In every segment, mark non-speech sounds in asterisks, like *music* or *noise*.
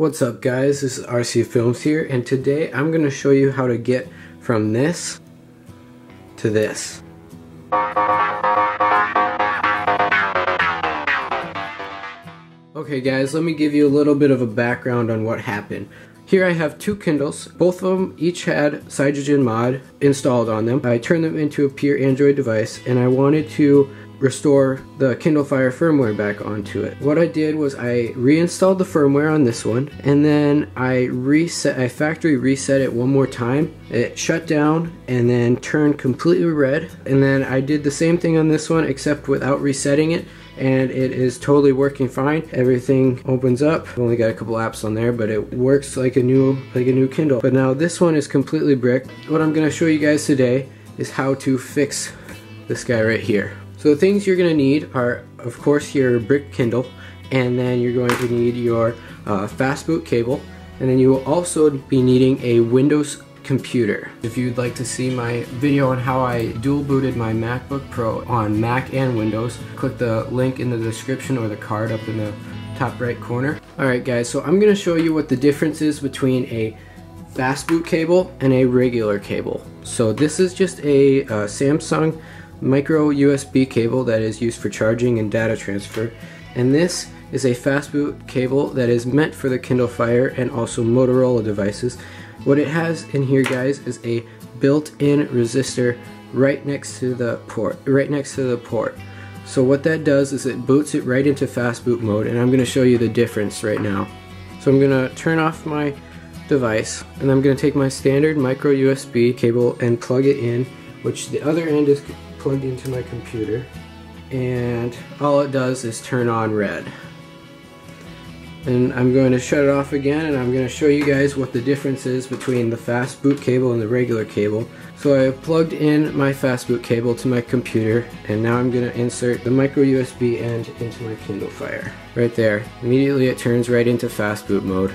What's up guys, this is RC Films here and today I'm going to show you how to get from this to this. Okay guys, let me give you a little bit of a background on what happened. Here I have two Kindles. Both of them each had Cyanogen Mod installed on them. I turned them into a pure Android device and I wanted to restore the Kindle Fire firmware back onto it. What I did was I reinstalled the firmware on this one and then I reset, I factory reset it one more time. It shut down and then turned completely red and then I did the same thing on this one except without resetting it and it is totally working fine. Everything opens up. Only got a couple apps on there, but it works like a new like a new Kindle. But now this one is completely brick. What I'm gonna show you guys today is how to fix this guy right here. So the things you're going to need are, of course, your brick Kindle, and then you're going to need your uh, fastboot cable, and then you will also be needing a Windows computer. If you'd like to see my video on how I dual booted my MacBook Pro on Mac and Windows, click the link in the description or the card up in the top right corner. Alright guys, so I'm going to show you what the difference is between a fastboot cable and a regular cable. So this is just a uh, Samsung micro USB cable that is used for charging and data transfer and this is a fastboot cable that is meant for the Kindle Fire and also Motorola devices. What it has in here guys is a built-in resistor right next to the port, right next to the port. So what that does is it boots it right into fastboot mode and I'm going to show you the difference right now. So I'm going to turn off my device and I'm going to take my standard micro USB cable and plug it in which the other end is plugged into my computer and all it does is turn on red. And I'm going to shut it off again and I'm going to show you guys what the difference is between the fast boot cable and the regular cable. So I plugged in my fast boot cable to my computer and now I'm going to insert the micro USB end into my Kindle Fire. Right there. Immediately it turns right into fast boot mode.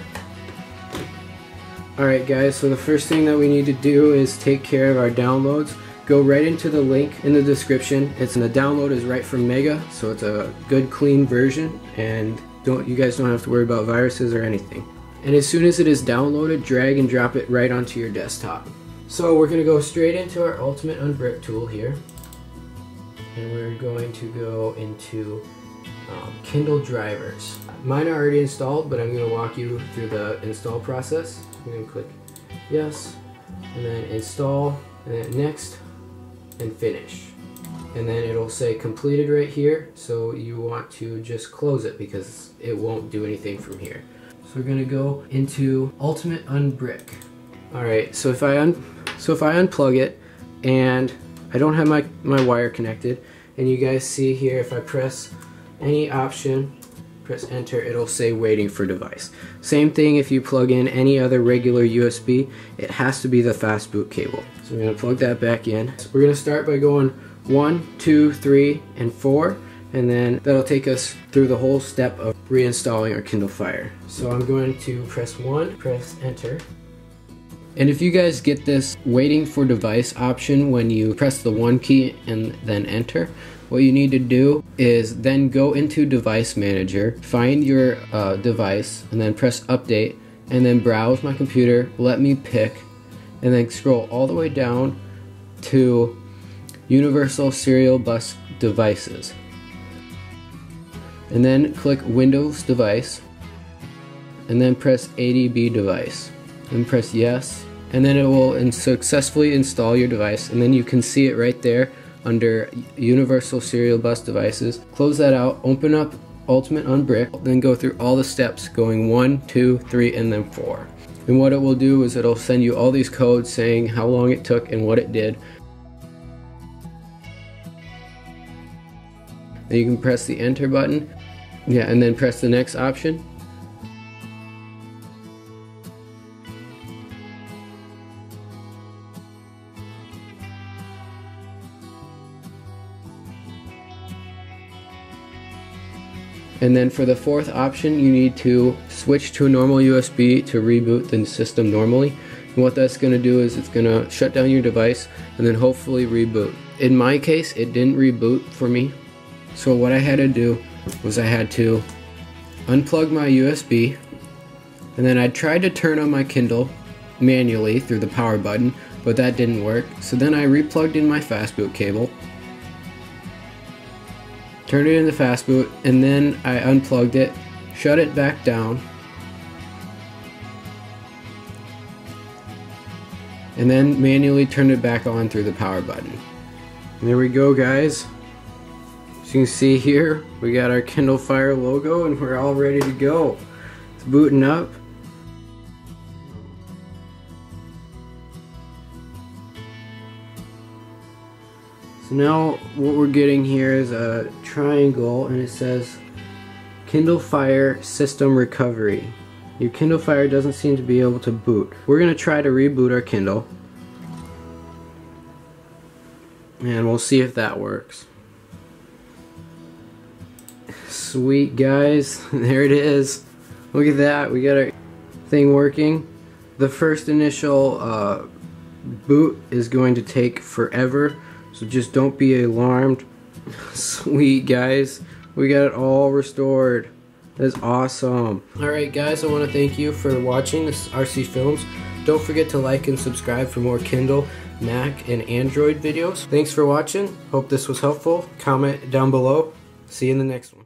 Alright guys, so the first thing that we need to do is take care of our downloads go right into the link in the description. It's in the download is right from Mega, so it's a good clean version and don't you guys don't have to worry about viruses or anything. And as soon as it is downloaded, drag and drop it right onto your desktop. So we're going to go straight into our Ultimate Unbrick tool here. And we're going to go into um, Kindle drivers. Mine are already installed, but I'm going to walk you through the install process. I'm going to click yes, and then install, and then next, and finish. And then it'll say completed right here, so you want to just close it because it won't do anything from here. So we're gonna go into Ultimate Unbrick. Alright, so if I un so if I unplug it and I don't have my, my wire connected, and you guys see here if I press any option press enter, it'll say waiting for device. Same thing if you plug in any other regular USB, it has to be the fast boot cable. So we're gonna plug that back in. So we're gonna start by going one, two, three, and four, and then that'll take us through the whole step of reinstalling our Kindle Fire. So I'm going to press one, press enter, and if you guys get this waiting for device option when you press the one key and then enter, what you need to do is then go into device manager, find your uh, device and then press update and then browse my computer, let me pick and then scroll all the way down to universal serial bus devices. And then click Windows device and then press ADB device and press yes and then it will successfully install your device and then you can see it right there under universal serial bus devices. Close that out open up ultimate unbrick then go through all the steps going one two three and then four. And what it will do is it'll send you all these codes saying how long it took and what it did. Then you can press the enter button. Yeah and then press the next option And then for the fourth option, you need to switch to a normal USB to reboot the system normally. And what that's going to do is it's going to shut down your device and then hopefully reboot. In my case, it didn't reboot for me. So what I had to do was I had to unplug my USB, And then I tried to turn on my Kindle manually through the power button, but that didn't work. So then I replugged in my fastboot cable, turned it into fast boot, and then I unplugged it, shut it back down, and then manually turned it back on through the power button. And there we go guys. As you can see here, we got our Kindle Fire logo and we're all ready to go. It's booting up. So now what we're getting here is a triangle and it says Kindle Fire System Recovery. Your Kindle Fire doesn't seem to be able to boot. We're going to try to reboot our Kindle. And we'll see if that works. Sweet guys, *laughs* there it is. Look at that, we got our thing working. The first initial uh, boot is going to take forever, so just don't be alarmed. *laughs* Sweet guys, we got it all restored. That's awesome. Alright guys, I want to thank you for watching this RC Films. Don't forget to like and subscribe for more Kindle, Mac, and Android videos. Thanks for watching. Hope this was helpful. Comment down below. See you in the next one.